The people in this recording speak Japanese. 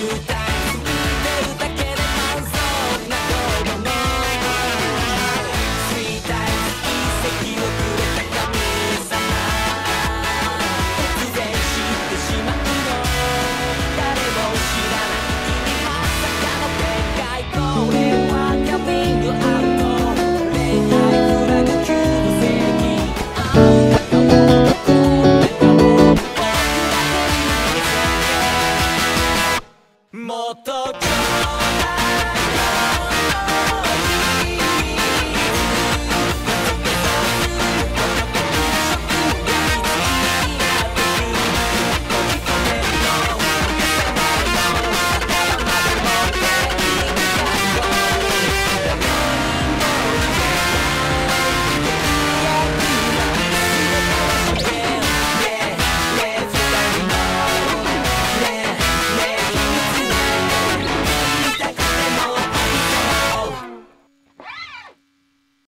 you. もっと